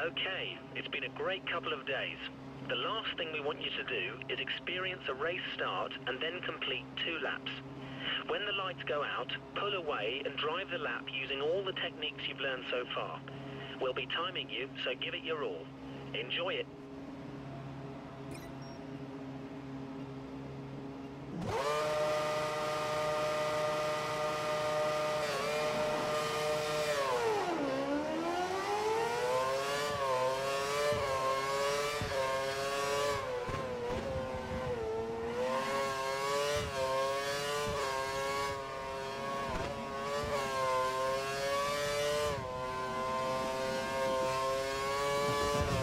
Okay, it's been a great couple of days. The last thing we want you to do is experience a race start and then complete two laps. When the lights go out, pull away and drive the lap using all the techniques you've learned so far. We'll be timing you, so give it your all. Enjoy it. Yeah.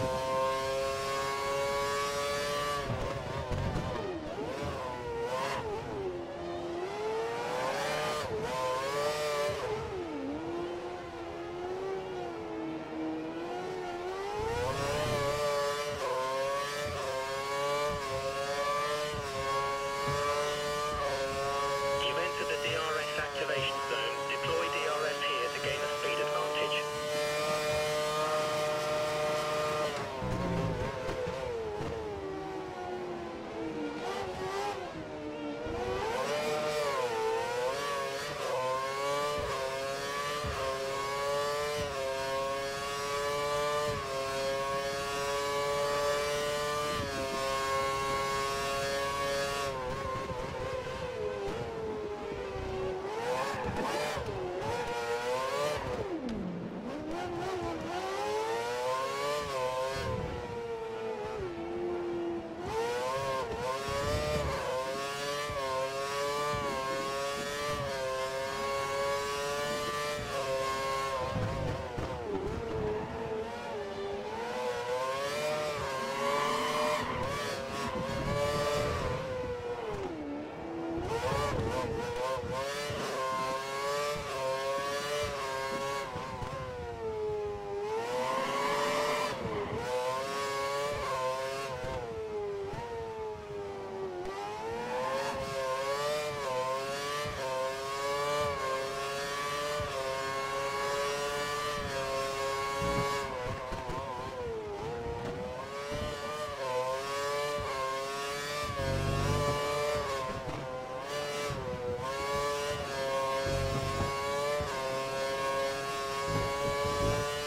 Yeah.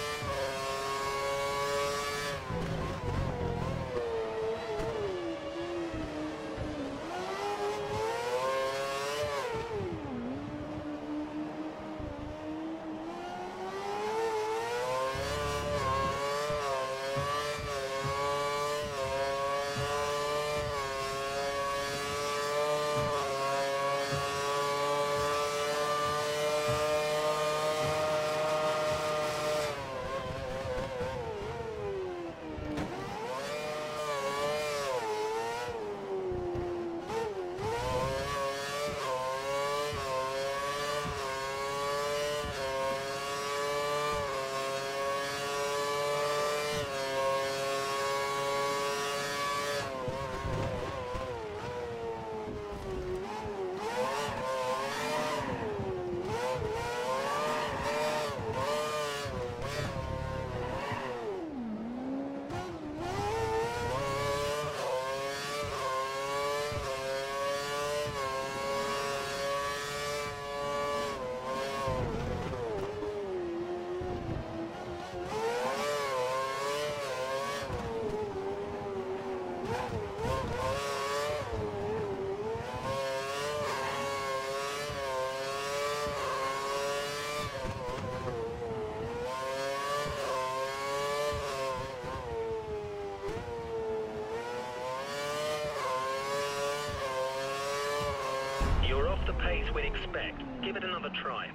You're off the pace we'd expect. Give it another try.